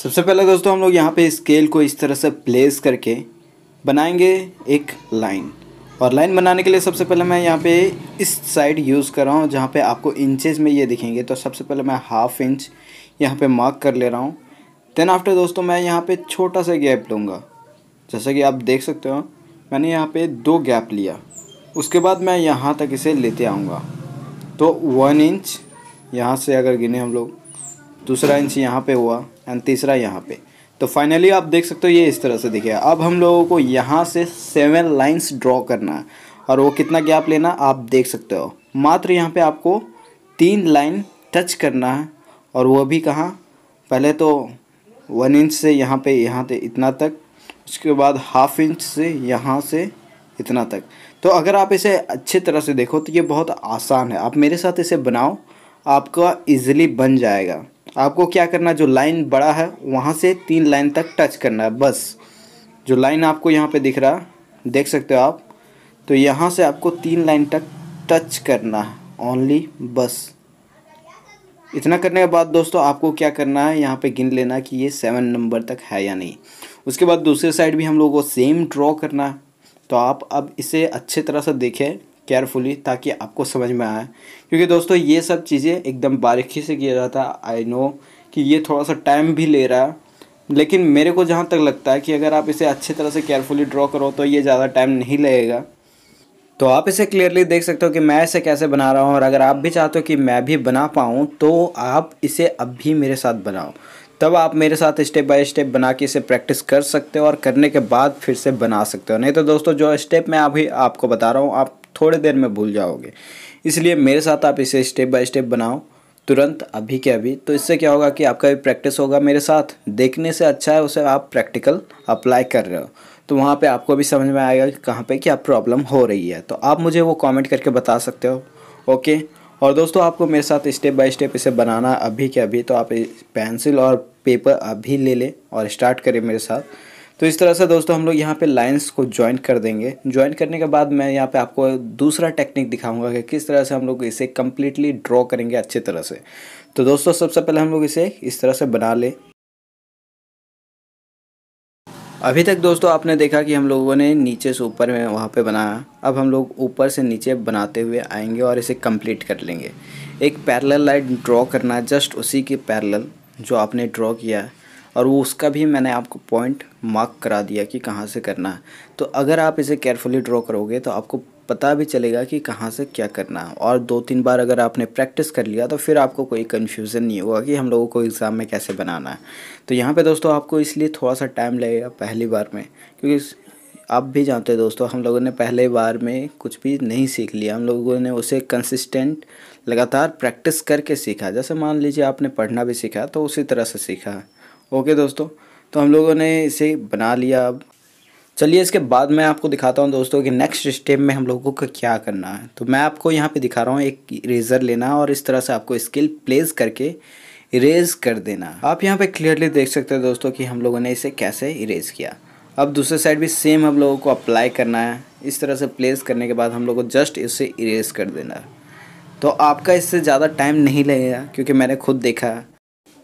सबसे पहले दोस्तों, हम लोग यहाँ पे स्केल को इस तरह से प्लेस करके बनाएँगे एक लाइन और लाइन बनाने के लिए सबसे पहले मैं यहाँ पे इस साइड यूज़ कर रहा हूँ, जहाँ पे आपको इंचेस में ये दिखेंगे। तो सबसे पहले मैं हाफ़ इंच यहाँ पे मार्क कर ले रहा हूँ। देन आफ्टर दोस्तों, मैं यहाँ पे छोटा सा गैप लूँगा। जैसा कि आप देख सकते हो, मैंने यहाँ पे दो गैप लिया। उसके बाद मैं यहाँ तक इसे लेते आऊँगा। तो वन इंच यहाँ से अगर गिने हम लोग दूसरा इंच यहाँ पे हुआ एंड तीसरा यहाँ पे। तो फाइनली आप देख सकते हो ये इस तरह से दिखे अब हम लोगों को यहाँ से सेवन लाइंस ड्रॉ करना है, और वो कितना गैप लेना आप देख सकते हो। मात्र यहाँ पे आपको तीन लाइन टच करना है, और वो भी कहाँ? पहले तो वन इंच से यहाँ पे, यहाँ से इतना तक, उसके बाद हाफ़ इंच से यहाँ से इतना तक। तो अगर आप इसे अच्छे तरह से देखो तो ये बहुत आसान है। आप मेरे साथ इसे बनाओ, आपका इजीली बन जाएगा। आपको क्या करना जो लाइन बड़ा है, वहाँ से तीन लाइन तक टच करना है, बस। जो लाइन आपको यहाँ पे दिख रहा, देख सकते हो आप। तो यहाँ से आपको तीन लाइन तक टच करना है ओनली बस। इतना करने के बाद दोस्तों, आपको क्या करना है, यहाँ पे गिन लेना कि ये सेवन नंबर तक है या नहीं। उसके बाद दूसरे साइड भी हम लोगों को सेम ड्रॉ करना है। तो आप अब इसे अच्छे तरह से देखें। केयरफुली ताकि आपको समझ में आए। क्योंकि दोस्तों, ये सब चीज़ें एकदम बारीकी से किया जाता है आई नो कि ये थोड़ा सा टाइम भी ले रहा है। लेकिन मेरे को जहाँ तक लगता है कि अगर आप इसे अच्छी तरह से केयरफुली ड्रॉ करो तो ये ज़्यादा टाइम नहीं लगेगा। तो आप इसे क्लियरली देख सकते हो कि मैं इसे कैसे बना रहा हूँ, और अगर आप भी चाहते हो कि मैं भी बना पाऊँ तो आप इसे अब भी मेरे साथ बनाओ। तब आप मेरे साथ स्टेप बाय स्टेप बना के इसे प्रैक्टिस कर सकते हो, और करने के बाद फिर से बना सकते हो। नहीं तो दोस्तों, जो स्टेप मैं अभी आपको बता रहा हूँ, आप थोड़ी देर में भूल जाओगे। इसलिए मेरे साथ आप इसे स्टेप बाय स्टेप बनाओ, तुरंत, अभी के अभी। तो इससे क्या होगा कि आपका भी प्रैक्टिस होगा मेरे साथ। देखने से अच्छा है, उसे आप प्रैक्टिकल अप्लाई कर रहे हो। तो वहाँ पे आपको भी समझ में आएगा कि कहाँ पे क्या प्रॉब्लम हो रही है। तो आप मुझे वो कमेंट करके बता सकते हो। ओके और दोस्तों, आपको मेरे साथ स्टेप बाय स्टेप इसे बनाना अभी के अभी। तो आप पेंसिल और पेपर अभी ले लें और स्टार्ट करें मेरे साथ। तो इस तरह से दोस्तों हम लोग यहाँ पे लाइंस को ज्वाइन कर देंगे। ज्वाइन करने के बाद मैं यहाँ पे आपको दूसरा टेक्निक दिखाऊँगा कि किस तरह से हम लोग इसे कम्प्लीटली ड्रॉ करेंगे अच्छे तरह से। तो दोस्तों सबसे पहले हम लोग इसे इस तरह से बना लें। अभी तक दोस्तों आपने देखा कि हम लोगों ने नीचे से ऊपर में वहाँ पे बनाया। अब हम लोग ऊपर से नीचे बनाते हुए आएँगे और इसे कंप्लीट कर लेंगे। एक पैरेलल लाइन ड्रॉ करना है जस्ट उसी के पैरेलल जो आपने ड्रॉ किया। और वो उसका भी मैंने आपको पॉइंट मार्क करा दिया कि कहाँ से करना है। तो अगर आप इसे केयरफुली ड्रॉ करोगे तो आपको पता भी चलेगा कि कहाँ से क्या करना है। और दो तीन बार अगर आपने प्रैक्टिस कर लिया तो फिर आपको कोई कन्फ्यूज़न नहीं होगा कि हम लोगों को एग्ज़ाम में कैसे बनाना है। तो यहाँ पे दोस्तों, आपको इसलिए थोड़ा सा टाइम लगेगा पहली बार में, क्योंकि आप भी जानते हैं दोस्तों, हम लोगों ने पहले बार में कुछ भी नहीं सीख लिया। हम लोगों ने उसे कंसिस्टेंट लगातार प्रैक्टिस करके सीखा। जैसे मान लीजिए आपने पढ़ना भी सीखा तो उसी तरह से सीखा। ओके दोस्तों तो हम लोगों ने इसे बना लिया अब। चलिए इसके बाद मैं आपको दिखाता हूँ दोस्तों कि नेक्स्ट स्टेप में हम लोगों को क्या करना है। तो मैं आपको यहाँ पे दिखा रहा हूँ एक इरेज़र लेना और इस तरह से आपको स्किल प्लेस करके इरेज कर देना। आप यहाँ पे क्लियरली देख सकते हैं दोस्तों कि हम लोगों ने इसे कैसे इरेज किया। अब दूसरे साइड भी सेम हम लोगों को अप्लाई करना है। इस तरह से प्लेस करने के बाद हम लोग को जस्ट इसे इरेज कर देना। तो आपका इससे ज़्यादा टाइम नहीं लगेगा, क्योंकि मैंने खुद देखा।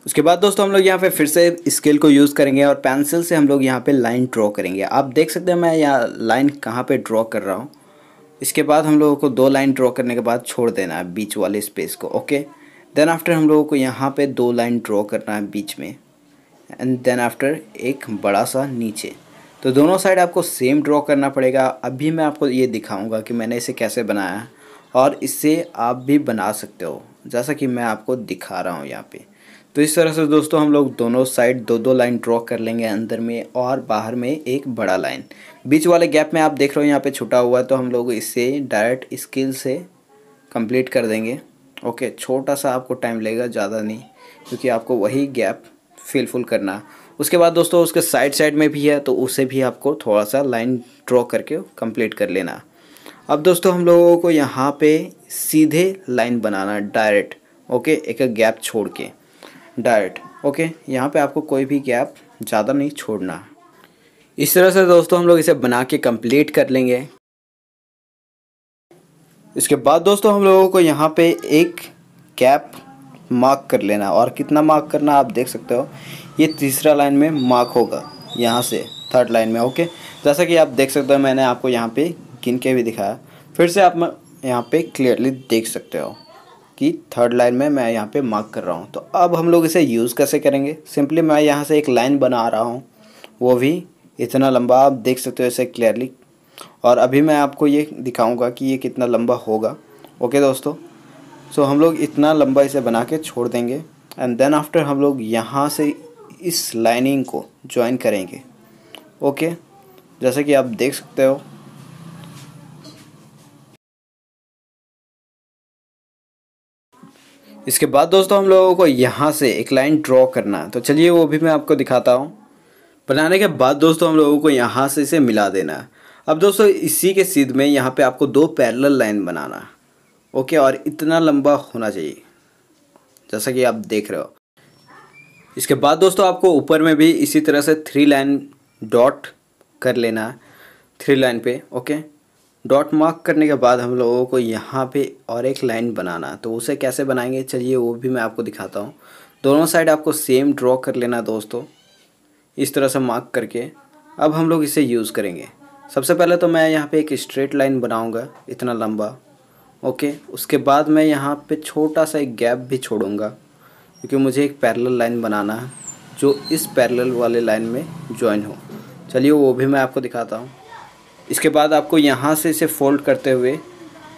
उसके बाद दोस्तों हम लोग यहाँ पे फिर से स्केल को यूज़ करेंगे और पेंसिल से हम लोग यहाँ पे लाइन ड्रॉ करेंगे। आप देख सकते हैं मैं यहाँ लाइन कहाँ पे ड्रॉ कर रहा हूँ। इसके बाद हम लोगों को दो लाइन ड्रॉ करने के बाद छोड़ देना है बीच वाले स्पेस को, ओके? देन आफ्टर हम लोगों को यहाँ पे दो लाइन ड्रॉ करना है बीच में एंड देन आफ्टर एक बड़ा सा नीचे। तो दोनों साइड आपको सेम ड्रॉ करना पड़ेगा। अभी मैं आपको ये दिखाऊँगा कि मैंने इसे कैसे बनाया, और इससे आप भी बना सकते हो, जैसा कि मैं आपको दिखा रहा हूँ यहाँ पे। तो इस तरह से दोस्तों हम लोग दोनों साइड दो दो लाइन ड्रॉ कर लेंगे अंदर में और बाहर में एक बड़ा लाइन बीच वाले गैप में आप देख रहे हो यहाँ पे छुटा हुआ है तो हम लोग इसे डायरेक्ट स्किल से कंप्लीट कर देंगे. ओके छोटा सा आपको टाइम लगेगा, ज़्यादा नहीं, क्योंकि आपको वही गैप फिलफुल करना. उसके बाद दोस्तों उसके साइड साइड में भी है तो उसे भी आपको थोड़ा सा लाइन ड्रॉ करके कंप्लीट कर लेना. अब दोस्तों हम लोगों को यहाँ पे सीधे लाइन बनाना डायरेक्ट ओके एक गैप छोड़ के. Direct okay? यहाँ पे आपको कोई भी गैप ज़्यादा नहीं छोड़ना। इस तरह से दोस्तों हम लोग इसे बना के कंप्लीट कर लेंगे। इसके बाद दोस्तों हम लोगों को यहाँ पे एक कैप मार्क कर लेना। और कितना मार्क करना आप देख सकते हो। ये तीसरा लाइन में मार्क होगा, यहाँ से थर्ड लाइन में, ओके? जैसा कि आप देख सकते हो, मैंने आपको यहाँ पे गिन के भी दिखाया। फिर से आप यहाँ पे क्लियरली देख सकते हो। कि थर्ड लाइन में मैं यहाँ पे मार्क कर रहा हूँ। तो अब हम लोग इसे यूज़ कैसे करेंगे? सिंपली मैं यहाँ से एक लाइन बना रहा हूँ। वो भी इतना लंबा, आप देख सकते हो इसे क्लियरली और अभी मैं आपको ये दिखाऊँगा कि ये कितना लंबा होगा। ओके दोस्तों? सो हम लोग इतना लंबा इसे बना के छोड़ देंगे। एंड देन आफ्टर हम लोग यहाँ से इस लाइनिंग को ज्वाइन करेंगे। ओके जैसे कि आप देख सकते हो इसके बाद दोस्तों हम लोगों को यहाँ से एक लाइन ड्रॉ करना है। तो चलिए वो भी मैं आपको दिखाता हूँ। बनाने के बाद दोस्तों हम लोगों को यहाँ से इसे मिला देना है। अब दोस्तों इसी के सीध में यहाँ पे आपको दो पैरेलल लाइन बनाना ओके और इतना लंबा होना चाहिए। जैसा कि आप देख रहे हो। इसके बाद दोस्तों आपको ऊपर में भी इसी तरह से थ्री लाइन डॉट कर लेना है। थ्री लाइन पे ओके डॉट मार्क करने के बाद हम लोगों को यहाँ पे और एक लाइन बनाना तो उसे कैसे बनाएँगे? चलिए वो भी मैं आपको दिखाता हूँ। दोनों साइड आपको सेम ड्रॉ कर लेना दोस्तों। इस तरह से मार्क करके। अब हम लोग इसे यूज़ करेंगे। सबसे पहले तो मैं यहाँ पे एक स्ट्रेट लाइन बनाऊँगा। इतना लंबा। ओके उसके बाद मैं यहाँ पे छोटा सा एक गैप भी छोड़ूँगा। क्योंकि मुझे एक पैरेलल लाइन बनाना है, जो इस पैरेलल वाले लाइन में ज्वाइन हो। चलिए वो भी मैं आपको दिखाता हूँ। इसके बाद आपको यहाँ से इसे फोल्ड करते हुए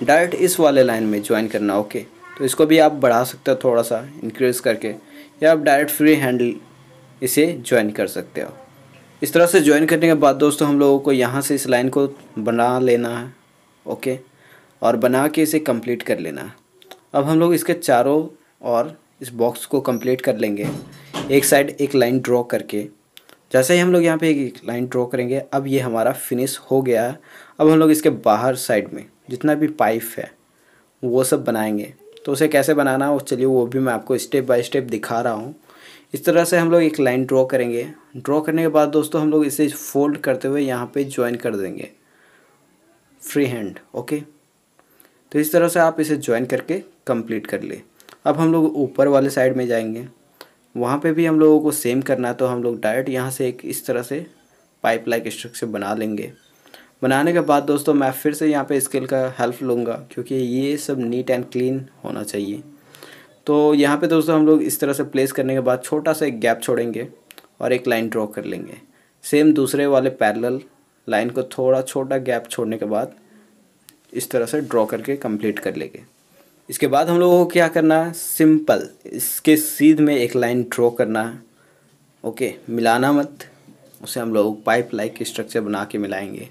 डायरेक्ट इस वाले लाइन में ज्वाइन करना ओके तो इसको भी आप बढ़ा सकते हो थोड़ा सा इंक्रीज़ करके, या आप डायरेक्ट फ्री हैंडल इसे ज्वाइन कर सकते हो। इस तरह से ज्वाइन करने के बाद दोस्तों, हम लोगों को यहाँ से इस लाइन को बना लेना है ओके और बना के इसे कंप्लीट कर लेना है। अब हम लोग इसके चारों और इस बॉक्स को कंप्लीट कर लेंगे। एक साइड एक लाइन ड्रॉ करके। जैसे ही हम लोग यहाँ पे एक लाइन ड्रॉ करेंगे, अब ये हमारा फिनिश हो गया है। अब हम लोग इसके बाहर साइड में जितना भी पाइप है, वो सब बनाएँगे। तो उसे कैसे बनाना हो चलिए वो भी मैं आपको स्टेप बाय स्टेप दिखा रहा हूँ। इस तरह से हम लोग एक लाइन ड्रॉ करेंगे। ड्रॉ करने के बाद दोस्तों, हम लोग इसे फोल्ड करते हुए यहाँ पे ज्वाइन कर देंगे। फ्री हैंड ओके तो इस तरह से आप इसे ज्वाइन करके कंप्लीट कर ले। अब हम लोग ऊपर वाले साइड में जाएँगे। वहाँ पे भी हम लोगों को सेम करना है तो हम लोग डायरेक्ट यहाँ से एक इस तरह से पाइप लाइक स्ट्रक्चर बना लेंगे। बनाने के बाद दोस्तों, मैं फिर से यहाँ पे स्केल का हेल्प लूँगा, क्योंकि ये सब नीट एंड क्लीन होना चाहिए। तो यहाँ पे दोस्तों, हम लोग इस तरह से प्लेस करने के बाद छोटा सा एक गैप छोड़ेंगे और एक लाइन ड्रॉ कर लेंगे। सेम दूसरे वाले पैरेलल लाइन को थोड़ा छोटा गैप छोड़ने के बाद इस तरह से ड्रॉ करके कंप्लीट कर लेंगे। इसके बाद हम लोगों को क्या करना है? सिंपल इसके सीध में एक लाइन ड्रॉ करना है। ओके मिलाना मत। उसे हम लोग पाइप लाइक स्ट्रक्चर बना के मिलाएँगे।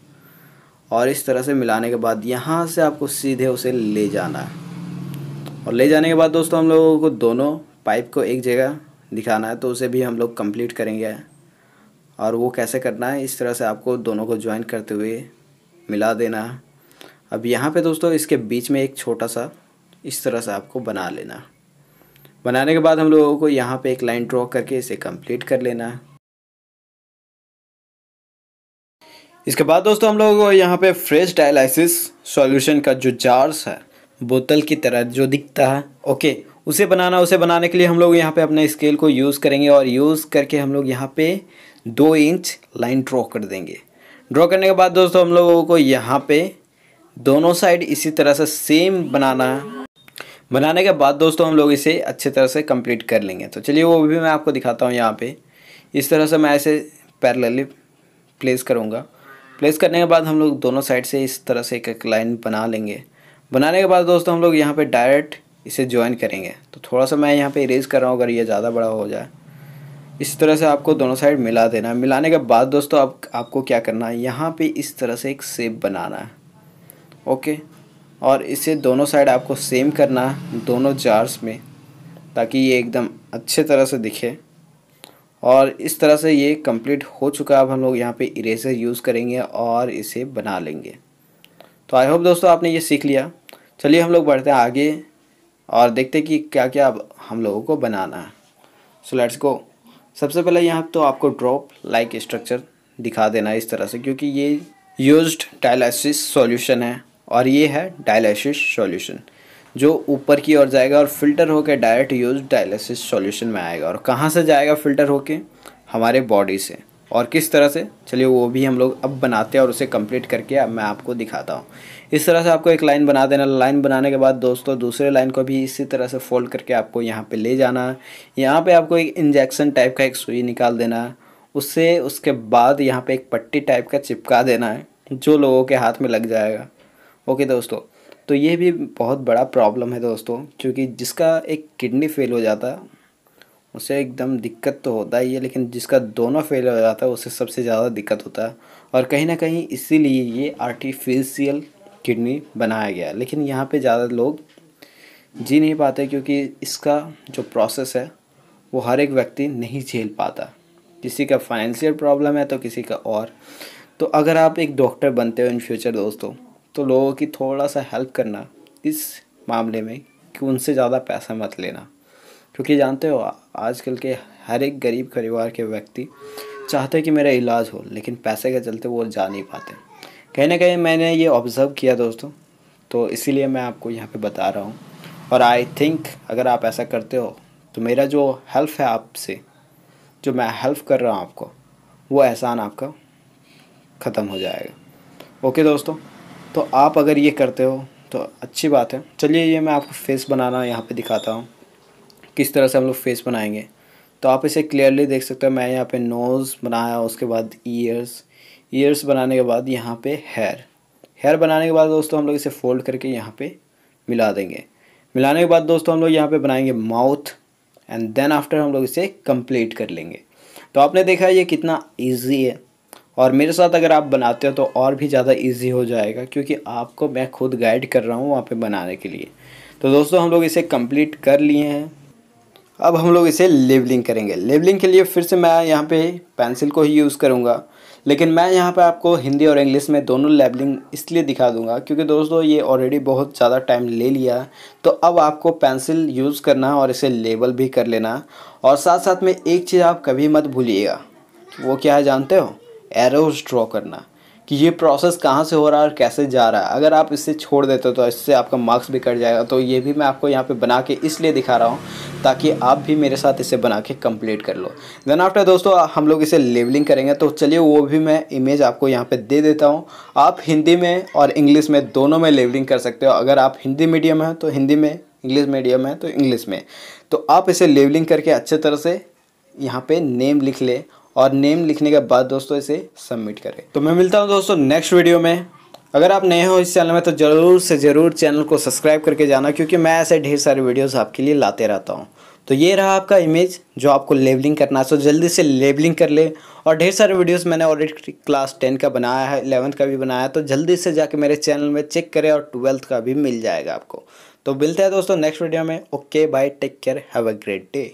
और इस तरह से मिलाने के बाद यहाँ से आपको सीधे उसे ले जाना है। और ले जाने के बाद दोस्तों हम लोगों को दोनों पाइप को एक जगह दिखाना है तो उसे भी हम लोग कंप्लीट करेंगे। और वो कैसे करना है? इस तरह से आपको दोनों को ज्वाइन करते हुए मिला देना है। अब यहाँ पे दोस्तों, इसके बीच में एक छोटा सा इस तरह से आपको बना लेना। बनाने के बाद हम लोगों को यहाँ पे एक लाइन ड्रॉ करके इसे कंप्लीट कर लेना। है इसके बाद दोस्तों हम लोगों को यहाँ पे फ्रेश डायलाइसिस सॉल्यूशन का जो जार्स है, बोतल की तरह जो दिखता है, ओके, उसे बनाना, उसे बनाने के लिए हम लोग यहाँ पे अपने स्केल को यूज़ करेंगे और यूज़ करके हम लोग यहाँ पे दो इंच लाइन ड्रॉ कर देंगे। ड्रॉ करने के बाद दोस्तों हम लोगों को यहाँ पे दोनों साइड इसी तरह से सेम बनाना है बनाने के बाद दोस्तों हम लोग इसे अच्छे तरह से कंप्लीट कर लेंगे। तो चलिए वो भी मैं आपको दिखाता हूँ यहाँ पे। इस तरह से मैं ऐसे पैरेलली प्लेस करूँगा। प्लेस करने के बाद हम लोग दोनों साइड से इस तरह से एक एक लाइन बना लेंगे। बनाने के बाद दोस्तों हम लोग यहाँ पे डायरेक्ट इसे ज्वाइन करेंगे। तो थोड़ा सा मैं यहाँ पे इरेज कर रहा हूँ, अगर ये ज़्यादा बड़ा हो जाए। इस तरह से आपको दोनों साइड मिला देना है। मिलाने के बाद दोस्तों आप, आपको क्या करना है? यहाँ पे इस तरह से एक सेप बनाना है। ओके और इसे दोनों साइड आपको सेम करना दोनों जार्स में, ताकि ये एकदम अच्छे तरह से दिखे। और इस तरह से ये कंप्लीट हो चुका है, अब हम लोग यहाँ पे इरेजर यूज़ करेंगे और इसे बना लेंगे। तो आई होप दोस्तों आपने ये सीख लिया। चलिए हम लोग बढ़ते हैं आगे और देखते कि क्या क्या हम लोगों को बनाना है। सो लेट्स गो सबसे पहले यहाँ तो आपको ड्रॉप लाइक स्ट्रक्चर दिखा देना है इस तरह से, क्योंकि ये यूज्ड डायलिसिस सॉल्यूशन है। और ये है डायलिसिस सॉल्यूशन जो ऊपर की ओर जाएगा और फ़िल्टर होकर डायरेक्ट यूज़ डायलिसिस सॉल्यूशन में आएगा। और कहाँ से जाएगा फ़िल्टर होके? हमारे बॉडी से। और किस तरह से? चलिए वो भी हम लोग अब बनाते हैं और उसे कंप्लीट करके अब मैं आपको दिखाता हूँ। इस तरह से आपको एक लाइन बना देना लाइन बनाने के बाद दोस्तों दूसरे लाइन को भी इसी तरह से फोल्ड करके आपको यहाँ पे ले जाना है। यहाँ पे आपको एक इंजेक्शन टाइप का एक सुई निकाल देना है। उससे उसके बाद यहाँ पे एक पट्टी टाइप का चिपका देना है, जो लोगों के हाथ में लग जाएगा। ओके दोस्तों तो ये भी बहुत बड़ा प्रॉब्लम है दोस्तों, क्योंकि जिसका एक किडनी फेल हो जाता है उसे एकदम दिक्कत तो होता ही है, लेकिन जिसका दोनों फेल हो जाता है उसे सबसे ज़्यादा दिक्कत होता है। और कहीं ना कहीं इसीलिए ये आर्टिफिशियल किडनी बनाया गया लेकिन यहाँ पे ज़्यादा लोग जी नहीं पाते, क्योंकि इसका जो प्रोसेस है, वो हर एक व्यक्ति नहीं झेल पाता। किसी का फाइनेंशियल प्रॉब्लम है तो किसी का और। तो अगर आप एक डॉक्टर बनते हो इन फ्यूचर दोस्तों तो लोगों की थोड़ा सा हेल्प करना इस मामले में कि उनसे ज़्यादा पैसा मत लेना। क्योंकि जानते हो, आजकल के हर एक गरीब परिवार के व्यक्ति चाहते कि मेरा इलाज हो, लेकिन पैसे के चलते वो जा नहीं पाते। कहीं ना कहीं मैंने ये ऑब्ज़र्व किया दोस्तों तो इसीलिए मैं आपको यहाँ पे बता रहा हूँ। और आई थिंक अगर आप ऐसा करते हो तो मेरा जो हेल्प है आपसे, जो मैं हेल्प कर रहा हूँ आपको, वो एहसान आपका ख़त्म हो जाएगा। ओके दोस्तों? तो आप अगर ये करते हो तो अच्छी बात है। चलिए ये मैं आपको फेस बनाना यहाँ पे दिखाता हूँ, किस तरह से हम लोग फेस बनाएँगे। तो आप इसे क्लियरली देख सकते हो, मैं यहाँ पे नोज़ बनाया, उसके बाद ईयर्स ईयर्स बनाने के बाद यहाँ पे हेयर हेयर बनाने के बाद दोस्तों हम लोग इसे फोल्ड करके यहाँ पे मिला देंगे। मिलाने के बाद दोस्तों हम लोग यहाँ पे बनाएँगे माउथ एंड देन आफ्टर हम लोग इसे कंप्लीट कर लेंगे। तो आपने देखा ये कितना ईजी है। और मेरे साथ अगर आप बनाते हो तो और भी ज़्यादा इजी हो जाएगा, क्योंकि आपको मैं खुद गाइड कर रहा हूँ वहाँ पे बनाने के लिए। तो दोस्तों, हम लोग इसे कंप्लीट कर लिए हैं। अब हम लोग इसे लेबलिंग करेंगे। लेबलिंग के लिए फिर से मैं यहाँ पे पेंसिल को ही यूज़ करूँगा। लेकिन मैं यहाँ पे आपको हिंदी और इंग्लिश में दोनों लेबलिंग इसलिए दिखा दूँगा, क्योंकि दोस्तों, ये ऑलरेडी बहुत ज़्यादा टाइम ले लिया। तो अब आपको पेंसिल यूज़ करना और इसे लेबल भी कर लेना। और साथ साथ में एक चीज़ आप कभी मत भूलिएगा। वो क्या है, जानते हो? एरोज ड्रॉ करना, कि ये प्रोसेस कहाँ से हो रहा है और कैसे जा रहा है। अगर आप इसे छोड़ देते हो तो इससे आपका मार्क्स भी कट जाएगा। तो ये भी मैं आपको यहाँ पे बना के इसलिए दिखा रहा हूँ, ताकि आप भी मेरे साथ इसे बना के कंप्लीट कर लो। देन आफ्टर दोस्तों, हम लोग इसे लेवलिंग करेंगे। तो चलिए, वो भी मैं इमेज आपको यहाँ पे दे देता हूँ। आप हिंदी में और इंग्लिश में दोनों में लेवलिंग कर सकते हो। अगर आप हिंदी मीडियम है तो हिंदी में इंग्लिश मीडियम है तो इंग्लिश में। तो आप इसे लेवलिंग करके अच्छे तरह से यहाँ पे नेम लिख ले और नेम लिखने के बाद दोस्तों इसे सबमिट करें। तो मैं मिलता हूँ दोस्तों नेक्स्ट वीडियो में। अगर आप नए हो इस चैनल में तो ज़रूर से ज़रूर चैनल को सब्सक्राइब करके जाना, क्योंकि मैं ऐसे ढेर सारे वीडियोस आपके लिए लाते रहता हूँ। तो ये रहा आपका इमेज जो आपको लेबलिंग करना है। सो जल्दी से लेबलिंग कर ले। और ढेर सारे वीडियोस मैंने ऑलरेडी क्लास टेन का बनाया है इलेवंथ का भी बनाया है। तो जल्दी से जाके मेरे चैनल में चेक करें और ट्वेल्थ का भी मिल जाएगा आपको। तो मिलते हैं दोस्तों नेक्स्ट वीडियो में। Okay bye take care have a great day